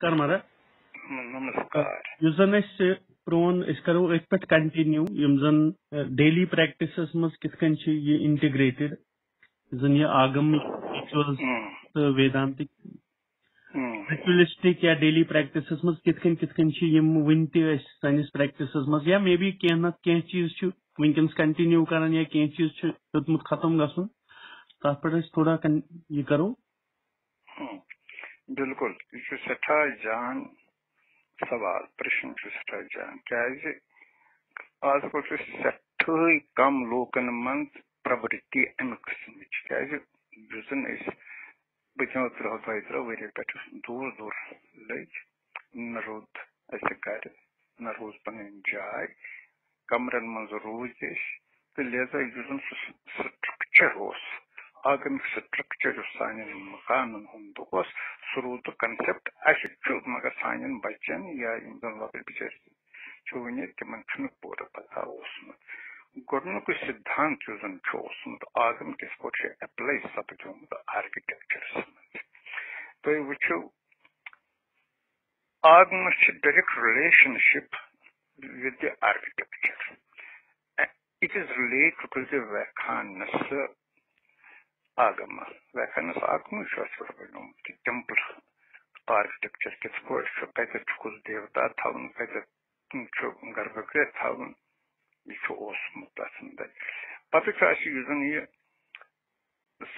नमस्कार यु जन अस प्रोन अस करो अथ पे कंटिन्यू यम जन डेली प्रैक्टिस मज कित ये इंटीग्रेटेड जन ये आगम रिचुअल्स तो वेदांतिक रिचुअलिस्टिक या डेली प्रैक्टिस मज कित कन कित कन यम वन तनिस प्रैक्टिस मज या मे बी कह ना कह चीज़ वनकस कंटिन्यू करान या कह चीज़ हेतमुत खत्म गसन तथ पे थोड़ा ये करो बिल्कुल जान, सवाल, प्रश्न सठा जान। क्या आज कल सठे कम लोकन मन प्रवृत्ति अमि कस्म क्या पे दूर दूर। लग न रोद अस गर न रोज पन जाय कमरन मज रोज तो लिहाजा यह स्ट्रक्चर आगमिक स्ट्रक्चर सान मकान हूँ सह रूद कनसेप्ट अस मगर सान बचन या लक बिचार वन तिम पूर पता गोडनुक सिद्धांत जन आगम किस पे अप्लाई सपदोमुत आर्किटेक्चरस मज तुम वो Agama direct relationship with the architecture it is related to the व्याख्यान Agama ve Fenus-Akmus šios problemos. Templ architecture skorsio pete çukuz devda talın pete çok garbakre talın iki olsun mutlasında. Batı karşı yüzün iyi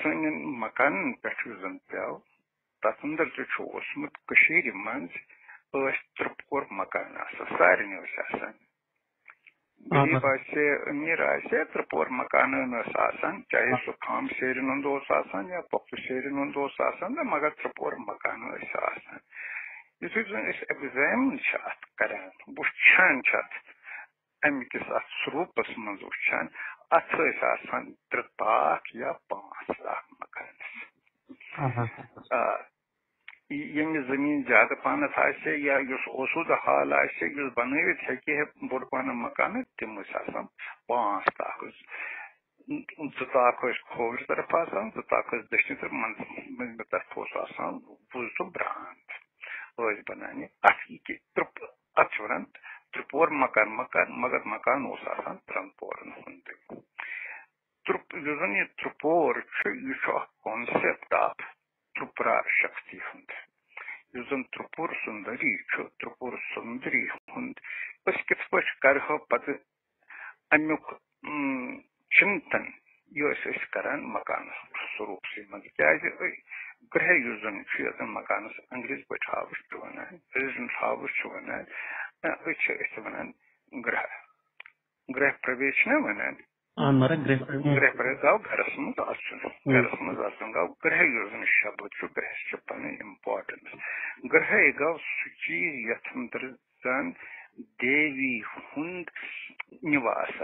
senin makanın pek yüzün piyav tatında da çok olsun kışiri manz ılaş tırpkor makanası. Sarın yavaş asan. से त्रिपुर मकान आसान चाहे सह खाम Sheeran हंद या पुख्त Sheeran हंद मगर त्रिपुर मकान जन एग्जामिन अत करान वुचान अमिकिस अत स्वरूपस मज वुचान अत त्रे ताक या पाँच लाख मकान यम ज़मीन ज़्यादा या ओसूद हाल बन हे तम पाँच ताक जो ताक खोवर तरफ़ आसान जो ताक दक्षिण तरफ़ मंज तरफ़ बुज तो ब्रांत अत वन त्रिपोर मकान मकान मगर मकान त्रन पोरन हूँ त्रिपोर यह कॉन्सेप्ट ऑफ़ त्रिपुरा शक्ति हूंद यु जन त्रिपुर सुंदरी त्रिपुर सुंदरी हूंद अस कित पे करहो पत अमुक चिंतन यह करान मकान स्वरूप से मज क्या ग्रह युस जन मकान अंग्रेज़ पे house one resident house one वन ग्रह ग्रह प्रवेश वन ग्रह प्रवेश गो घरस मज घरस मज गो ग्रह शब्द गो चीज़ यथ देवी हुंद निवास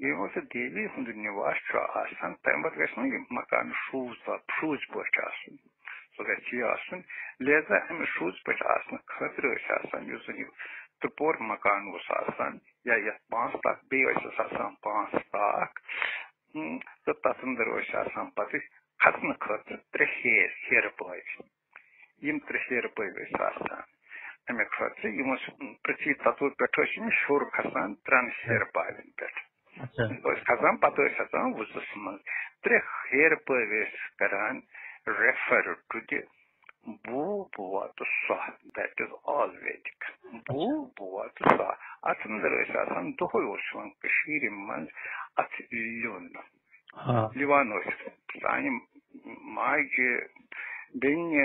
ये देवी हुंद निवास आसान पे ग मकान शूज़ शूज़ पे सह गि लिहाजा अमि शूज़ पे खतर त्रिपोर मकान या ये पाँच ताक बेस पाँच ताक तो तथ अंदर पे खसन खतर त्रे हेर हेर पे यम त्रे हेर पे अमे खतर यमो पृथ्वी तत्व पे शोर खसान त्रन हेर पावन पे खसान पे खसान वुजस मज त्रे हेर पे करान refer to the Bhuvat Sah, that is all Vedic. Bhuvat Sah. At अंदर आसान दोहै ओस वन कशीर मंज अथ लिवन लिवान ओस सानि माइके बेन्य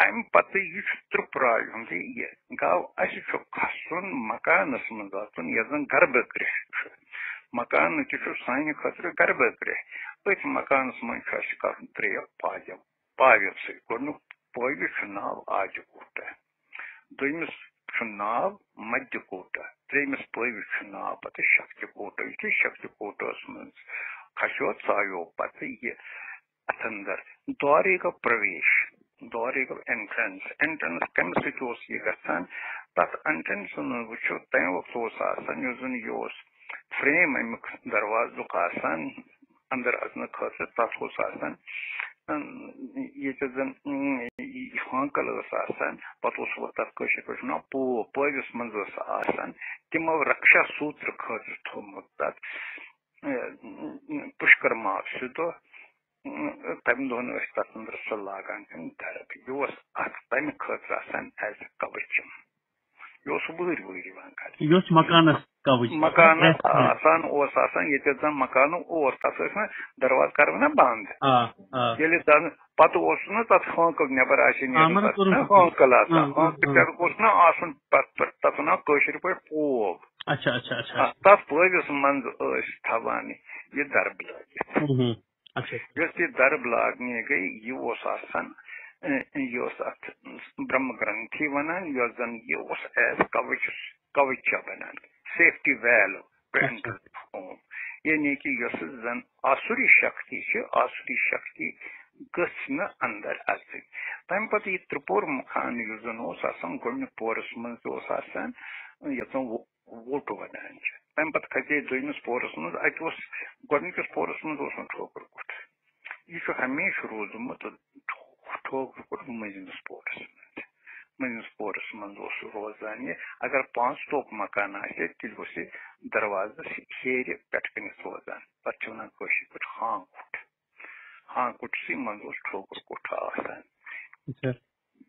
उस यम दोनों बुढ़ दो आसे मसा इन दोनों ओठ मासे पुण्य मासे बे गन सदा आसे तम दोनों सरसी दार से माजो न तो उसी उजदार हैं उसी लिवान अमि पत यह त्रिपुरा हूंद यह गो अस खसन मकानस मज ये जन गर्भ गृह मकान सान खतर गर बकर अथ मकान मज कर त्रे पाव पाव सो पव नाव आज कोटा दोमिस नाव मध्य कोटा त्रेमिस पव नाव पे शक्ति कोटा यु शक्ति कोटस मज खसो चायो पे यह अथ अंदर द्वारे का प्रवेश द्वारे का एंट्रेंस एंट्रेंस कम सह ग तथ एंट्रेंस वो तम वक्त यह फ्रेम अमुक दरवाजुक अंदर अचन खतर तथ ये जन हाकल पे मज तमो रक्षा सूत्र खतर थोमुत तथ पुष्कर माव दह तम दोन तथ अंदर सह लागान दरब यह तम खतर एज कवचम यह वहर वहर यह मकानस मकान आसान ओस आसान ये जन मकान ओस तथ दरवाज कर ना बंद ये पत न तथ हंक नबर हंकल गोस ना आसन तथ ना कशर पे पोग अच्छा अच्छा अच्छा तथ पविस मंज थवान ये दरब लागित यह दरब लागने गई यह आसान यह अत ब्रह्म ग्रंथि वन यह जन यह एज कवच कवच बनान सेफ्टी वैल होम। यानी कि जन आसुरी शक्ति आसुरी शक्ति गन अंदर अच तम पे यह त्रिपुर मुखान जन गोड पोरस मन ये वोट वन तम पे खसे दोमिस पोरस मज अत गोडनिकस पोरस मज ठोकर कुट यह हमेशा रोजमुत ठोकर कुट मजिमस पोरस मनिस पोरस मज रोजान यह अगर पाँच तोप मकान तेल गोस दरवाज हेर पेटकनिस रोजान पे वन पे हाकुट हाकुट सी मज ठोकर कुठ आसान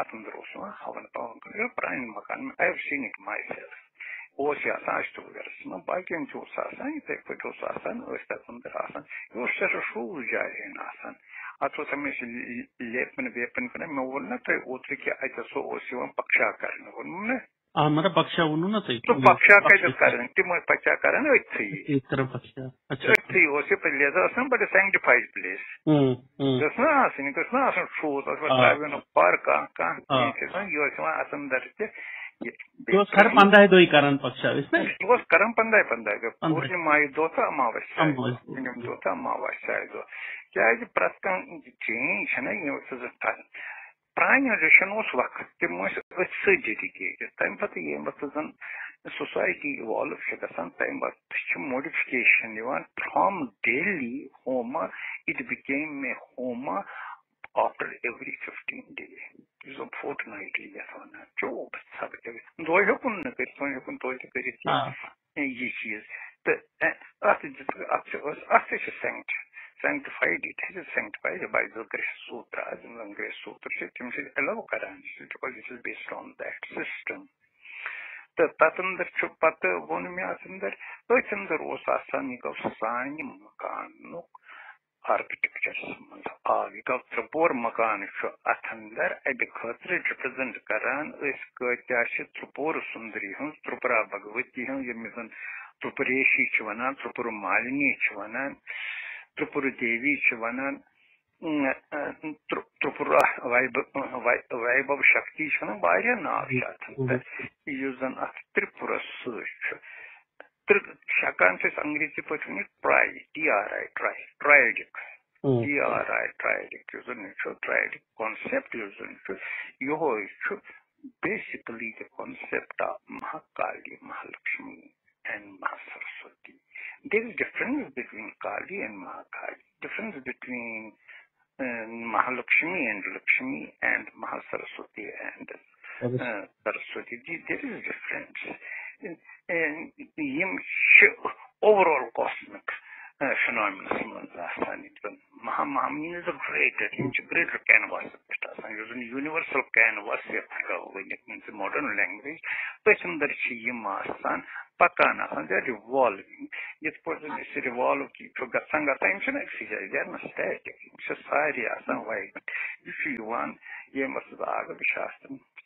अत अंदर हवन पवन प्राणी मकान में I seen it myself ओस अष्टवर्स बाकियन इथे पे तथ अंदर यह सह शूज़ जाए अथवा तमें लेपन वेपन कर मे ओत्र कि। अत सो पक्षा कर वो मतलब पक्षा वो ना तो पक्षा। कत कर तम पक्षा कर अथी अथी पे लेदर बट सैंक्टिफाइड प्लेस गस ना आसन गस ना आसन ट्रूथ अथवा पार कह कह यह अंदर कर पंद्रह दो करन पक्षा करन पंद्रह पंद्रह पूर्णिमा दो तो अमावस्या दो तो अमावस्या दो। क्या प्रत चेंज प्रान रिशन वक्त तम डेडिकेटेड तम पे ये वक्त जन सोसाइटी इवॉल्व तम वक्त modification from daily home it became may home after every fifteen day fortnightly one चौब सब दो हेकुन कर हेकुन तो ये चीज़ तो अत सेंक्ट in the Grace Sutra, Tim says, allow Quran, because it is based on that system. तो अंदर पत वोन मे अंदर अथ अंदर आसान यह सान यह गो त्रिपोर मकान अथ अंदर अबि खतर रिप्रेजेंट क्या त्रिपुर सुंदरी त्रिपुरा भगवती यमिस त्रिपुरेशी वन त्रिपुर मालिनी वन त्रिपुर देवी वन त्रिपुरा वैभव शक्ति नाव जन अत त्रिपुरस अंग्रेज़ी पे tri T R I tri triadic T R I triadic triadic concept यह basically the concept of Mahakali, Mahalakshmi and Mahasaraswati. There is difference between Kali and Mahakali, difference between uh, Mahalakshmi and Lakshmi and Mahasaraswati and uh, Saraswati. There is difference. And, and overall cosmic uh, phenomena आसान Mahamaham is a greater, much greater canvas आसान यु zan universal canvas it means modern language पसंदर छ यम आसान पकान आसान they are revolving yet person is revolve ki to gatan gatan im chana exercise they are not static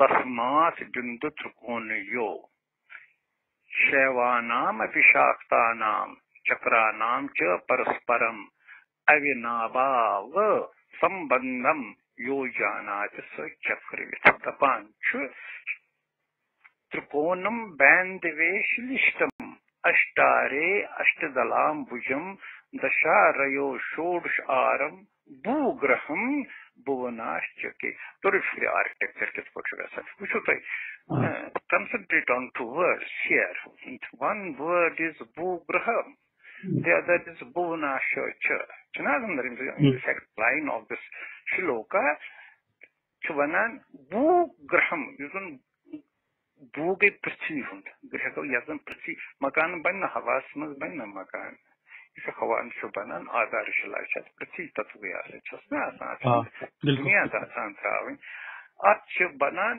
तस्मात् बिंदु त्रिकोणयो शैवानामपि शाक्तानां चक्राणां च परस्परम् अविनाभाव संबंधम यो जानाति स चक्रविथ दपान त्रिकोणम बैंदवेशलिष्टम अष्टारे अष्टदलाम्बुजम दशारयो षोडश आरम भूग्रहम Bhuvanashchake. Thoroughly architecture किस पक्ष वैसा पूछो तो concentrate on two words here. One word is Bhugraham. The other is Bhuvanashcha. Chanadandar in the second line of this shloka. Chvanan Bhugraham. Using बू गई पृथ्वी हुंद ग्रह को यजन पृथ्वी मकान बन हवास मज बन मकान ይሰኸዋን ሹበናን አዛር ይሽላይሸት እቲ ተጥዊያለች ስናሳት ሚያዛ ሳንትራዊ አች በናን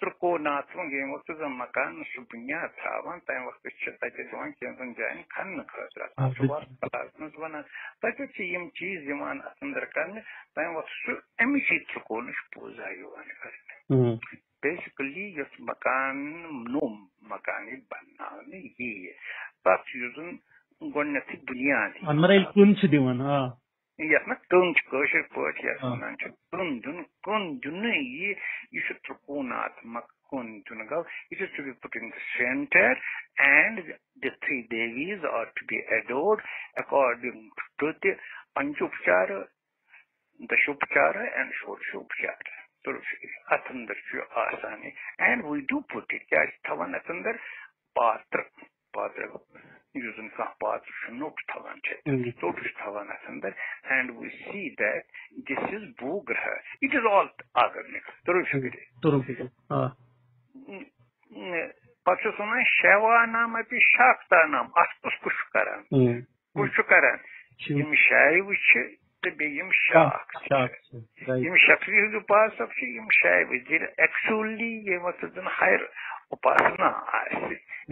gasi त्रिकोणात्मक गेमोत्तम मकान सुबुनिया था वन तय वक्त छ तते वन केन जान खन खतर सुबार पलास वन तते छ यम चीज़ यमान अंदर करन तय वक्त सु एमि ची त्रिकोण पोजा योन कर बेसिकली यस मकान नुम मकान बनाने ये युजन गोडनेथि बुनियाद अनमरल दिवन हाँ। यस न तुम कशर पट यस वन छ तुम दुन कुन दुन ये you should trikonatmak kuntunagal. It is to be put in the center and the three devis are to be adored according to the Panchupchara, the Shupchara and Shorshupchara. So Atandar Asani. And we do put it as Tavan Atandar Patra. Patra using path Shanok Tavanche. Totush Tavanasandar. And we see that this is Bhugraha. It is all Agarnik. Turupshagiri. Turupshagiri. पक्ष सुना शैवा नाम अपनी शाक्ता नाम अस्तुस कुछ करन कुछ करन यम शैव तो बेयम शाक यम शक्ति उपासक यम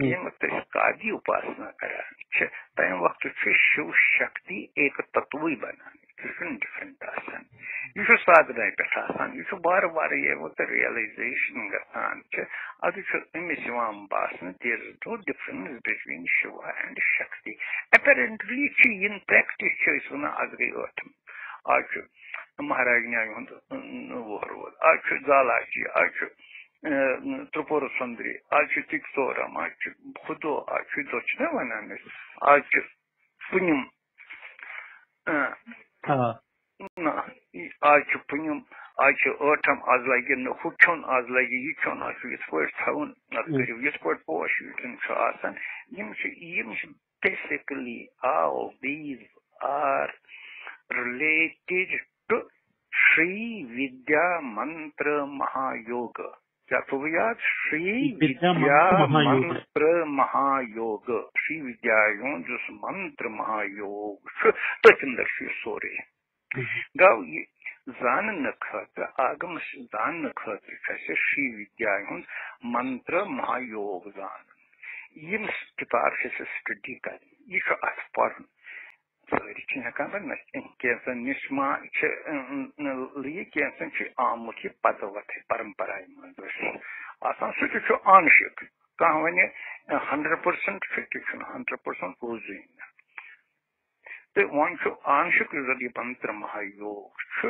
ये हायर उपासना करा तम वक्त शिव शक्ति एक तत्व बनाने। डिफरेंट डिफरेंट आसान। यह साधना पे आसान बार बार ये वो रियलाइजेशन गसान अमिस बासन there is no difference between Shiva and Shakti. Apparently in practice आज गई ओठम आज महाराज न्याय वोहर वोल आज जालाची आज Trupur Sundri, ačiū tik soram, ačiū Hudu, ačiū Dočne vanamis, ačiū Punim. Na, ačiū Punim, ačiū Otam, az lagi Huchon, az lagi Yichon, ačiū Yisport Thaun, ačiū Yisport Posh, Yichon Chasan. Yims basically all these are related to Sri Vidya Mantra Mahayoga. Sri Vidya Mantra Mahayoga. Sri Vidya yon जिस मंत्र महायोग तचंदर श्री सोरे। गाव जानन खत आगम जानन खत कैसे श्री विद्या मंत्र महायोग जान। यम किताब से स्टडी कर? यह अथ पढ़ छ कैंसन निश मा लि कैंसन आमुत यह पत वत परंपरा मज आसान सह आंशिक कह one hundred percent hundred percent pose तो यह मंत्र महायोग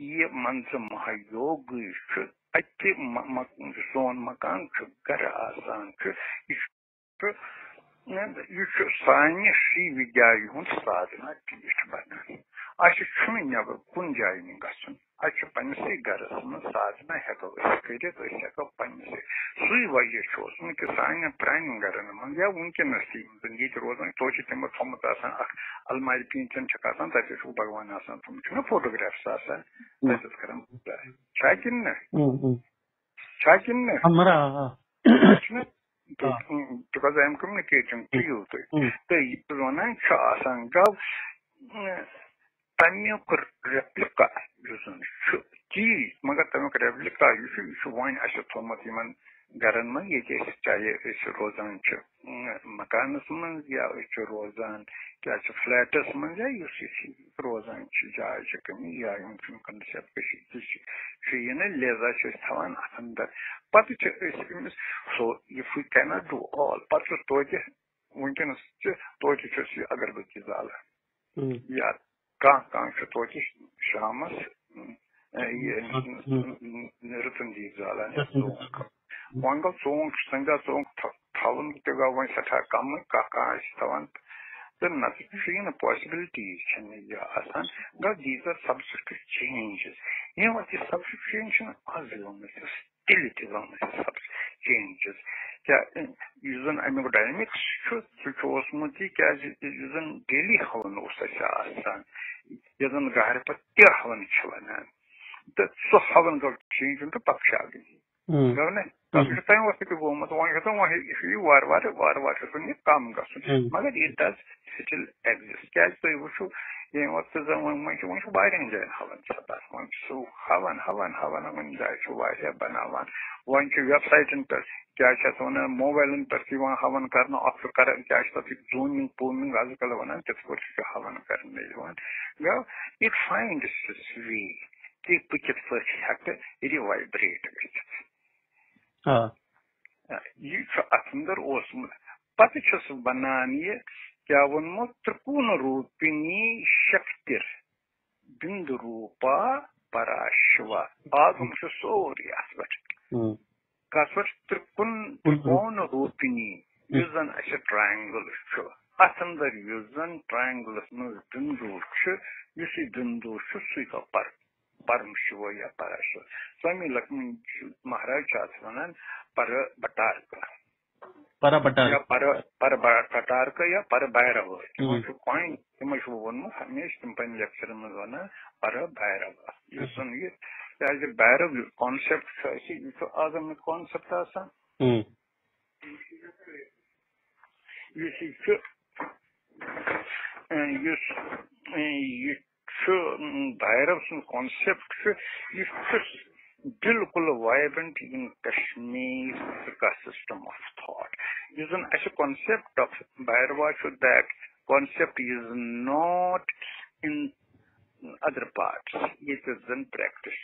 यह मंत्र महायोग अति सोन मकान गर आसान यह सानि श्री विद्या साधना टीठ बनान अस नबर कुन जाय गन अच्छे पन्नसे गरस मज साधना हेको करित हेको पन्नसे सुई वजह कि सान प्रान गरन मज या वनकनस ये रोजान तो तमो थोमुत अलमारी पींचन तक भगवान आसान थोमुत ना फोटोग्राफ्स आसान तस करान छा किन छा किन because I'm communicating to you. They pronounce and job. Tanyo replica. Ki magatamaka replica. You should wine as a format human. तो ये ये चाहे रोजान मकानस या रोजान क्या फ्लैटस या रोजान जाय कमी या कंसेप्ट यह लेजा थवान अत अंदर पत so if we cannot do all पत तोत वनकस तोत अगरबत्ती जाला या कहाँ कहाँ से ये वन गो तेगा वन सठा कम का का तवन the nothing possibilities and yeah, asan God these are substitute changes. You know what the substitution is? Hostility on the changes. Yeah, using aerodynamics şu şu osmotik as using daily havan olsa asan. Yazın gayri patya havan çıvanan. Da su havan gol change into pakşagi. Gavne? Pakistan was to go mat one hata one if you war war war war to ne kam gasun. Magar it does still exist. Kya to you şu yani o zaman when when when şu bayram jayn havan sabar. When şu havan havan havan when jay şu vayya banavan. When şu website पर क्या छ one mobile पर हवन कर कर क्या zooming पूमिंग आजकल one तिथ पे हवन कर गो इट फाइंड वे कि बह कित पे हेक रिवाइब्रेट यह अंदर पत बनान यह क्या वनमो त्रिकोण रूपिणी शक्तिर बिंदु रूपा पराशिवा आगम सोरी अत पे कत पे त्रिकुन त्रिकोण रूपिणी यस जन अस ट्रायंगल अत अंदर यस जन ट्रायंगलस मज बिंदु यस बिंदु सह गो पर परम शिव या पराशिव स्वामी लक्ष्मी महाराज वन पर बटार para batar या पर पर कटार का या पर भैरव। तिमो वोनमु हमेशा तिम पन लेक्चर में वना पर भैरव। ये एज ए भैरव कॉन्सेप्ट यह आगम कॉन्सेप्ट आसान यस यह यस यह भैरव सुन कॉन्सेप्ट यह बिल्कुल वाइब्रेंट इन कश्मीर का system of thought is an as a concept of Bhairava should that concept is not in other parts. It is in practice.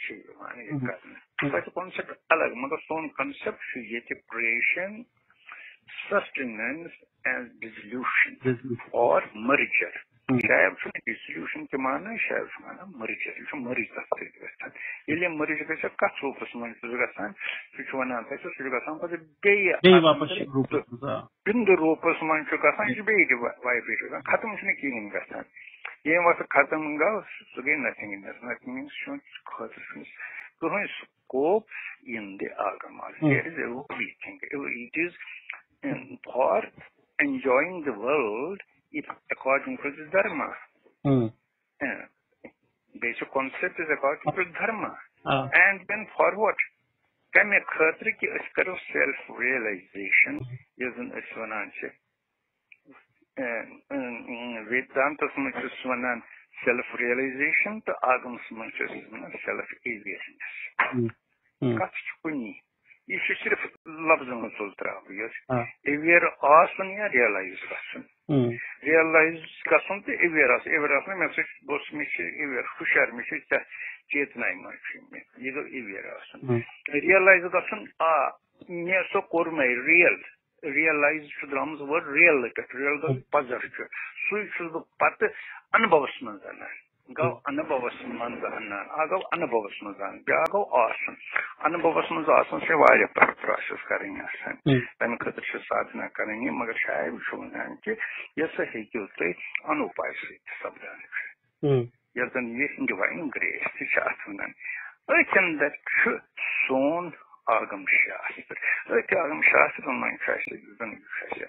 Such concept alag मतलब सोन concept ये creation, sustenance and dissolution or merger. शायद dissolution के माना शायद माना मरीज़ यह मरीज़ ये मरीज़ ग कत रूपस मन ग वन पे बिंदु रूपस मन बे वाइब्रेट खत्म कहें ग ये वक्त खत्म गो सह गई नथिंगनेस नथिंगनेस खुद कहें scope in the Agamas there is everything it is for enjoying the world. According to the dharma. Mm. Yeah. Basic concept is according to dharma. Uh. And then forward. Realisation यजन अस वनान छ वेदांतस मंच वनान self realisation तो आगमस मंच वनान self awareness कत कुनी यह सिर्फ़ लफ्जन मज त्रा अवेयर आसन या रियलाइज़ आसन मे बस मे अवेयर हुशार मे चेतना मे यह गो अवेयर आसन रियलाइज़ गसन आ मे सो कोर मे रियल रियलाइज़ द्रामज वर्ड रियल रियल गो पजर सू पत अनुभवस मज अनान अन ब्या गो आसन अनुभवस मज आसन से वारिया प्रोसेस करनी आसान तमे खतर साधना करनी मगर शायद वन कि यस हेकियो तुम अनुपाय सत सपदान यस जन ये डिवाइन ग्रेस वन अचंद सोन agam shastra. Man kanske den kanske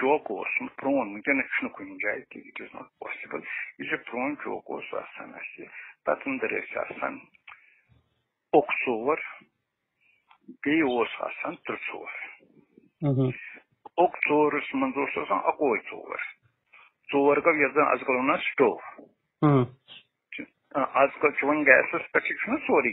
jokos pron gene şunu koyunca it is not possible. İşte pron jokos asan asi. Tatın deresi asan oksu var. Beyos asan tırsı var. Ok çoğurus manzosu asan akoy çoğur. Çoğurga yazan azgalona stov. आजकल चुवन gases प्रशिक्षण sorry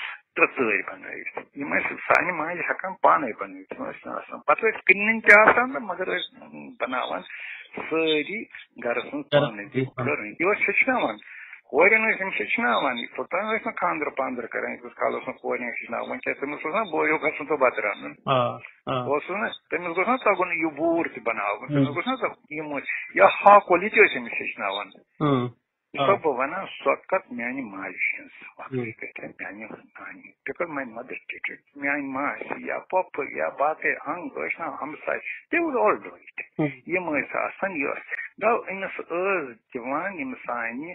तथ त्रे तिर बन सान माज हेकान पान बन पे क्लिन तो मगर बनावान सारी घर पान ये हेचनावान Koren is im shishnawan. Sultan is na khandra pandra karen. Kus kalos na koren shishnawan. Kya temus na boyo kasun to badran. Osu na temus gosna ta gun yu bur ti banaw. Temus gosna ta yumu ya ha quality is im shishnawan. सब वना स्वकत म्यानी मालिशंस वाकते म्यानी नानी because my mother stated म्यानी माँ या पप या बाते हंग गोशना हम साइ they would all do it ये मैं सासन यो now in this earth divan im sani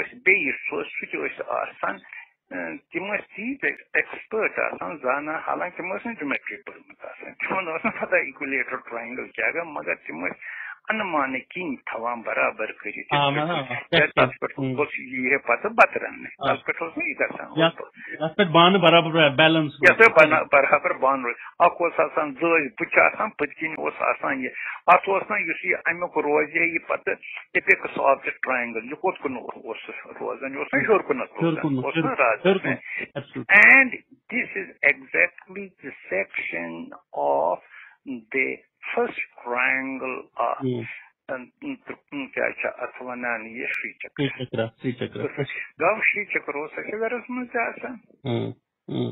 esse bem sos fique esse asan tim सी एक्सपर्ट आसान जाना हालाँकि मस ज्योमेट्री पर मत आसान तिम नस पता इक्विलेटर ट्रायंगल क्या मगर तिम अनुमान किन थवाम बराबर करी तस पे ये पत बत तस पे बान बराबर बैलेंस बराबर बान आसान जज आसान पतकिन अत यह अमुक रोज यह पत टिपिक्स ऑफ़ द ट्रायंगल यह कोत कुन रोजान यह हेर कुन and this is exactly the section of the first triangle uh, mm. क्या ये श्री चक्र श्री चक्र गव श्री चक्र ओस गरस मज आसान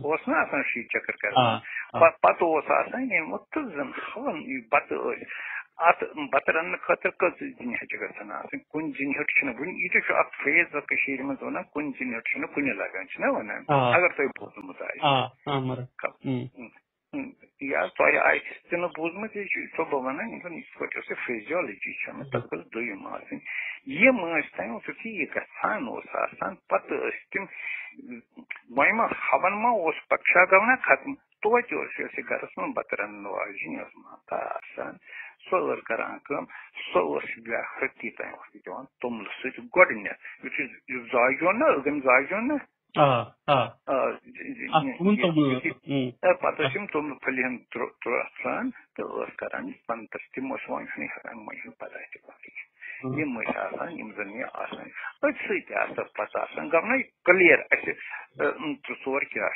ओस ना आसान श्री चक्र कर पत ओस आसान ये हवन बत अत बत रन खतर कस गसन आसान कुन छन इते छ अक फ़ेज़ कशीर में वना कुन जिन हेट छन कुन लगन छन वना अगर तो बोलमुत आय तो में तकल दुय मासिन ये मास तायो तो की ये गसान ओस आसान पत अस्तिम वयमा हवन मा ओस पक्षा खत्म। तो जो से गरस में करान कम सो ब्या खती तायो दिवान तुम सच गोडने which ना अगम जायजोन ना Patasim tom palihan trosan to karan pantastim oswan hani haran mai padai baki. ये मैं आसान इमजनी आसान बट सही आसा पता आसान गमना क्लियर ऐसे तो सोर क्या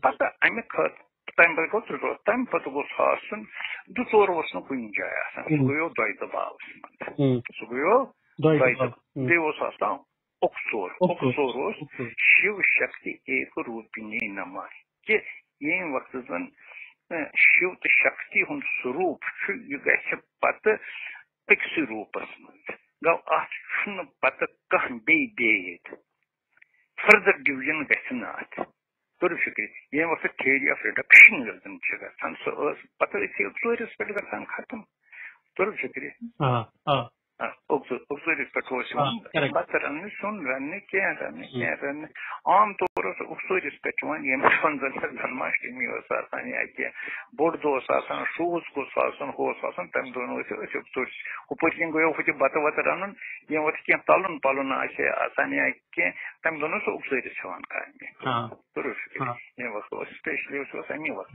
पता अमे खत तम पर को तो तम पर तो आसान दो सोर वसन कुन जाय आसान सुगयो दाई दबाव सुगयो दाई देव आसान Oksor. Oksoros शिव शक्ति एक रूपिणी नमा कि ये वक्त जन शिव तो शक्ति हुंद स्वरूप यह पत अक्स रूपस मज गो अत पत कह बे डेट फर्दर डिवीज़न गन अत तुर फ़िक्र ये वक्त थियरी ऑफ़ रिडक्शन गसान सो पत ोरस पे गसान खत्म तुर फ़िक्र उकसोरिस पे बत रन सुन रन क्या रन क्या रन आम तौर उकसोरिस पे ये जन्माष्टमी या क्या बोड़ दह शूज़ गोस तम दोन उकसोरिस हुपत गो हु बत वत रन ये वत क्या तलन पलन या क्या तम दोन उकसोरिस कर ये वक्त स्पेशली अमी वक्त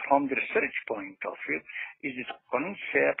from the research point of view is this concept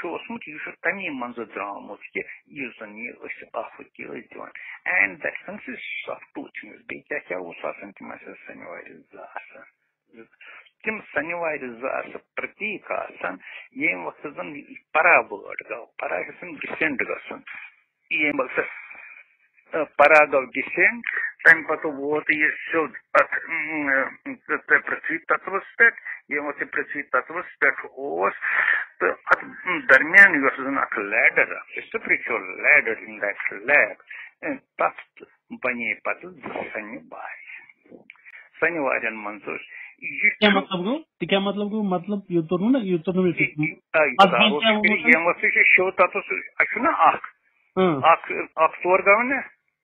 chosmut yusha tami manza dramutki yuzan yus afuki divan. And that consists of two things. Bekya kya usasan timasa sanivariza Tim sanivariza asa pratik asan yem vakt zan para word gav. Para hasan descent gasan. तम वोत ये शुद्ध पृथ्वी तत्वस पे ये पृथ्वी तत्वस पे तो अत दरमियान अख ladder spiritual ladder in that lab तथ बने सनि बाय सनि वारन क्या मतलब गो क्या मतलब मतलब यो तो ना? यो तो ये मत शो तत्व अछ ना?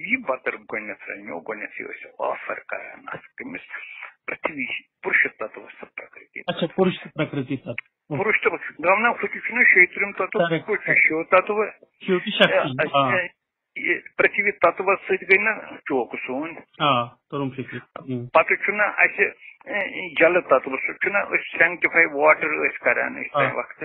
ये बतर गणित रहो गणित ऑफ़र करान तमिस पृथ्वी पुरुष तत्व प्रकृति अच्छा पुरुष प्रकृति तत्व पुरुष तत्व गमना फुटी क्षेत्रम तत्व शिव तत्व पृथ्वी तत्व सत गई ना चौक सोन पत जल तत्व सह सेंटिफाई वाटर करान वक्त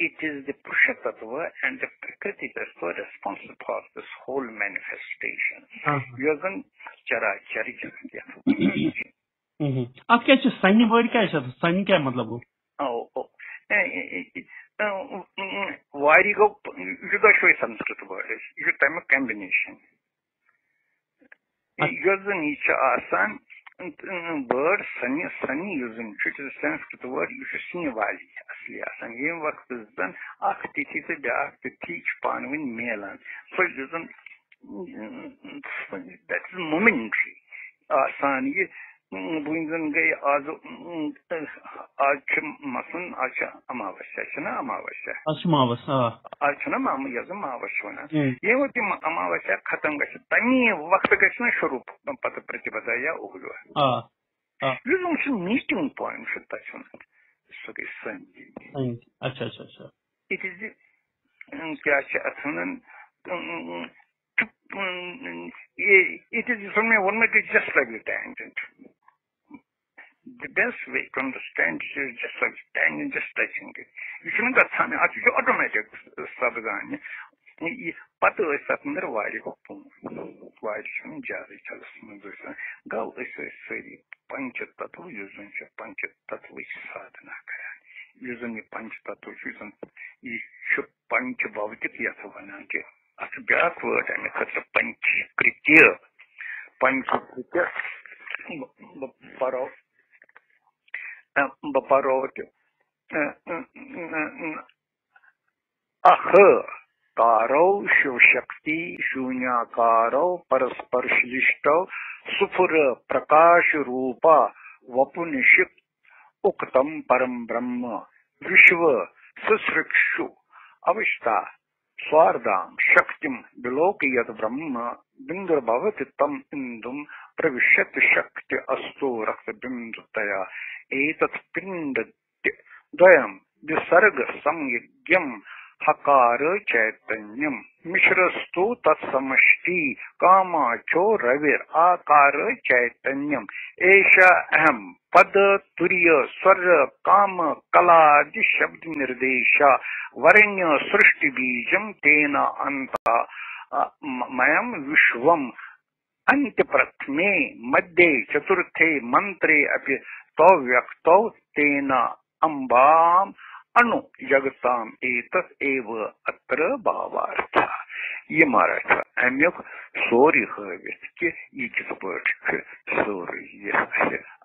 it is the Purusha Tattva and the Prakriti Tattva responsible for this whole manifestation. Yogan Chara Chari अब क्या सैन्य वर्ड क्या है सैन्य क्या मतलब हो वारी गो यह दशवे संस्कृत वर्ड यह तमिक कॉम्बिनेशन यह जन यह आसान word sani sani using which is a Sanskrit word you should see vali asli asan yem vakt zan akh titi se beak to teach panwin melan so it zan that is momentary asan ye बुइन गई आज आज मसन आज अमावस्या ना अमावस्या आज छ ना यज अमावस्या one ये वो तम अमावस्या खत्म गछ तमी वक्त ना शुरू पत या उगलो उस मीटिंग पॉइंट वन अच्छा अच्छा अच्छा इज़ क्या छ अथनन it is for me one might be just like the tangent the best way to understand it is just like standing, just touching it. You shouldn't got something, actually automatic sabgani. पतो ऐसा अंदर वारी को वारी छन जारी चल समझो गाव ऐसे सरी पंच तत्व युजन से पंच तत्व साधना करा युजन ये पंच तत्व युजन ये शु पंच भौतिक यथ वना के अस ब्याक वर्ड है खतर पंच कृत्य बपरोत अह कारो शिवशक्ति शून्याकारो परस्पर्शलिष्टौ सुफुर प्रकाश रूपा वपुनिषित उक्तम परम ब्रह्म विश्व सुसृक्षु अविष्टा स्वार्दाम शक्तिम विलोक यद ब्रह्म बिंदुर्भवति तम इंदुम प्रविशत शक्ति अस्तु रक्त बिंदुतया द्वयम विसर्ग संयज्ञम हकार चैतन्यम मिश्रस्तु तत्समष्टि कामाचो रविर आकार चैतन्यम ऐसा अहम पद तुर्य स्वर काम कलादि शब्द निर्देश वरण्य सृष्टि बीजम तेन अंत मयम विश्वम अंत प्रथमे मध्ये, चतुर्थे मंत्रे अपि तौ व्यक्तौ तेन अम्बाम अणु जगताम एतत एव अत्र भावार्थ। यम अर्थ अमुक सोरी हवित कि यह कित पे सोरी यह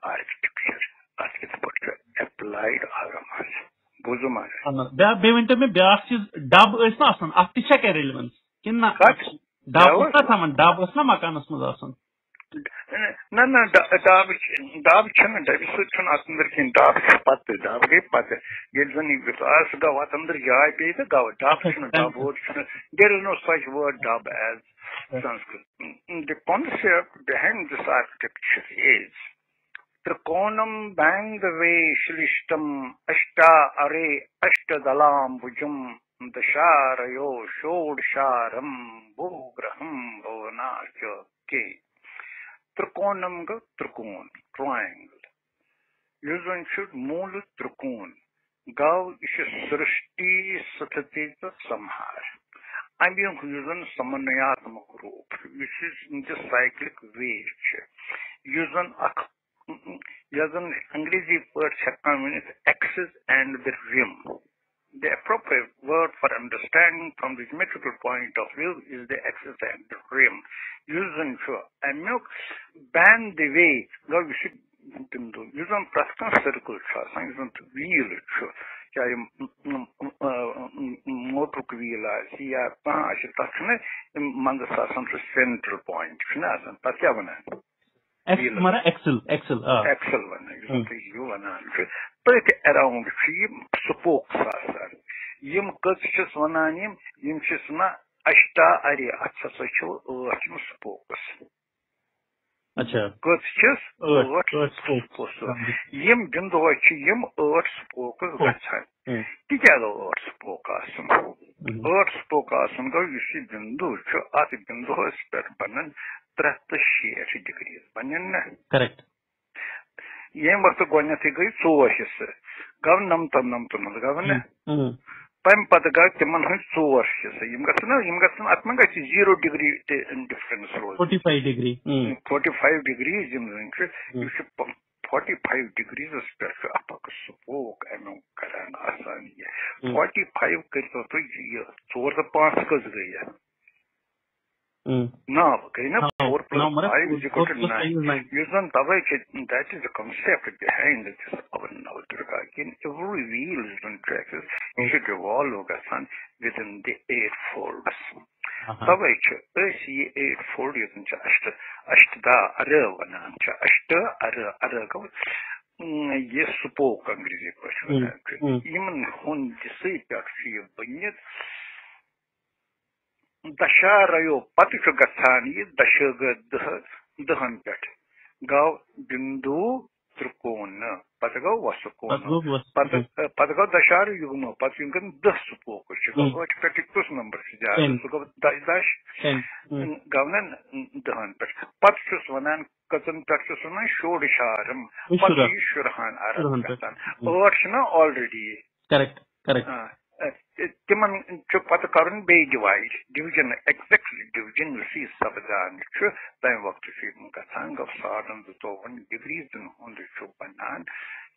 आर्किटेक्चर अत कित पे एप्लाइड आगम बुझुम बे वन मे ब्या चीज़ डब ना अत क्या रेलिवेंस कि डब डब ना मकानस मज ना ना डाब डाब छन अंदर डाब पत डाब गई पत ये जन विकास गव अत अंदर जाय पे तो गव डाब छन डाब वर्ड छन there is no such word डाब as Sanskrit. The concept behind this architecture is त्रिकोणम बैंग वे श्लिष्टम अष्टा अरे अष्टदलाम्बुजम दशारयो षोडशारम भूग्रहम भुवनाच के त्रिकोणम गो त्रिकोण ट्रायंगल मूल त्रिकोण. गौ यह सृष्टि स्थिति तो संहार अमुक यह समन्वयात्मक रूप यह साइक्लिक वे यह जन अंग्रेज़ी पे हेकान axis and the rim The appropriate word for understanding from the geometrical point of view is the axis and the rim. 요즘 저 band the way 널 위시 등도 요즘 프라스탄 서클 차 요즘 위를 쳐 wheel им мотрук вила сия па ашитасне манга сасан центр point шна сан пасявана X, mara Excel, Excel. Uh. Excel, one. You mm. want to do using praskan circle cha using wheel cha चाहे motor wheel या कहाँ तथ मंदस central point तथ क्या वन axle axle axle वन यू वन तथ अराउंड स्पोक्स आसान यम कस वन यम वन अष्टा अरे अत हसा ठ स्पोक्स कस यम बिंदु यम ठ स्पोक्स गसान तिका गो ठ स्पोक ठ स्पोक आसन गो बिंदु पे ये वक्त गोथी गई चोर हिस्से गव नमत नमत मज गव न तम गम अत मे ग ज़ीरो डिग्री डिफरेंस रोज forty five degree forty five degree forty five degrees पे स्पोक अमो यह फोर्टी फाइव कर तुह चोर पाँच कस गई No, okay, no, no, four plus no, five is equal to nine. Using Tavai, that is the concept behind this Avannav Durga. Again, every wheel is on tracks. You should revolve Gasan within the eight folds. Tavai, ऐसी ये eight fold युजन चा अष्ट अष्टदा अर वनान चा अष्ट अर अर का ये सुपोक अंग्रेज़ी पर यमन हुन जिसे पे ये बनियत दशारयो पत गसान यह दशग दहन पे गो बिंदु त्रिकोण पत गो वसकोण। पत गो दशार युग्म पत युगन दह सुपोक पे कुछ नंबर सह गो दश गवन दहन पे पत वन कचन पे वन शोडशारम पत शुरहान ठ ऑलरेडी करेक्ट करेक्ट। तिमन पत कर बे डिवाइड डिवीज़न एक्जेक्टली डिवीज़न सी सपदान तम वक्त गसान गो साड़न जोवन डिग्रीजन हंद बनान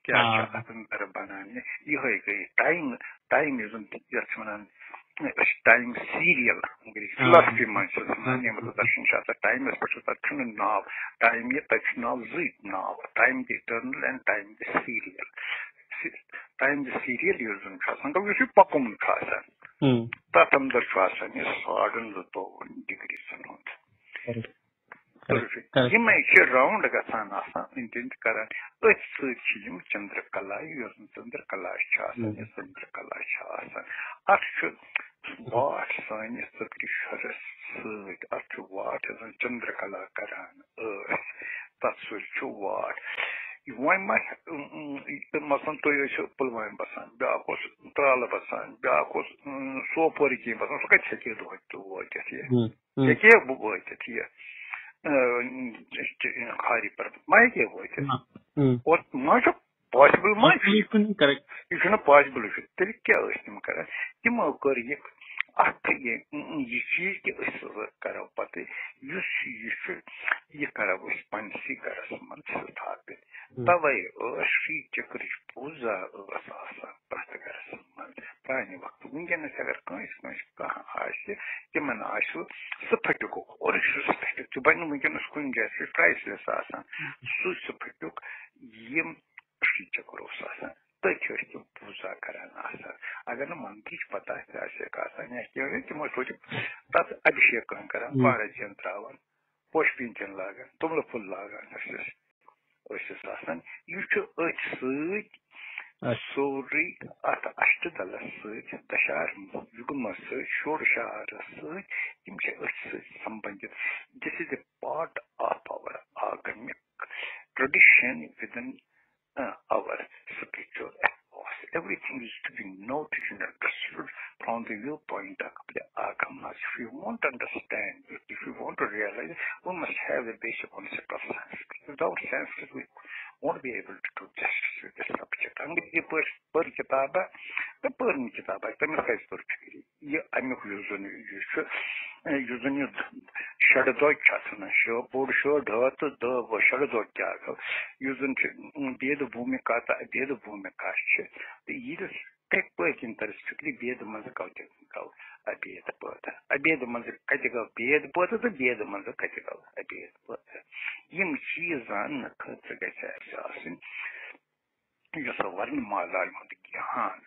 क्या अंदर बनान यह गई टाइम टाइम यह वन टाइम सीरियल फिलासफी मंच मतलब दर्शन टाइम पे नाव टाइम ये तक नाव जु नाव time the eternal and time the serial Beim Sirieliösen kasan ga yu bakum kasan. Tatam der kasan is sagan da to degree san hot. Ima ikhe round ga san asan intent karan. Öç sığ çilim Chandrakala yörsün Chandrakala şasan is Chandrakala şasan. Ak şu vaat sani sıkri şarıs sığ. Ak şu vaat yazan Chandrakala karan. Öç. Tatsu şu vaat. जन गो यु पकुन तथ अंदर साढ़न जतोवन degree सन यम round गसान intent कर चंद्रकला चंद्रकला चंद्रकला अत वाट सानिस शरस सत वाट चंद्रकला करान तथ वाट वन मसन तुम पुलवाम बसान ब्या त्राल बसान ब्या सोपोर कह बसान सह कत हे दह वत हे बह वत यह खारी पर माइके और माशो पॉसिबल मा करेक्ट यह पॉसिबल तेल क्या तम कर तमो कर यह अत यह चीज़ कि करो पत यह करो पनसी गरस मन स्थापित तवे श्री चक्र पूजा प्रत गरस मन प्रान वक्त वनस अगर कंस कंस तम सह फटुक और फटुक बन वनस कुन जाए प्राइसलेस सह फटुक यम श्री चक्र तथ तम पूजा करान अगर मंत्र पता तमो सोच तथ अभिषेक कर? पारजन त्रावान पोश पिंचन लागान तुमल फुल लागान यह अथ सोरे अत अष्टदल सशार युग्म षोडशार संबंधित। This is a part of our आगमिक tradition within our everything is to be noted and understood from the viewpoint of the Agamas. If you want to understand, if you want to realize, we must have the basic concept of Sanskrit. Without Sanskrit, we won't be able to do justice with the subject. Angreji Purchitaba, the Purchitaba, Tamilkais Purchitaba. Я о них юзаню еще, юзаню шардой часана, шо буршо давато да шардой часана. Юзан беду буми ката, беду буми кашче. युजन वेद भूमिका वेद भूमिका यील्स कत पन तर strictly वेद मज कत गो अभेद पद अभेद मज कत गो भेद पद तो भेद मज कत गो अभेद पद यम चीज़ जान खतर गस वर्णमाला हुंद ज्ञान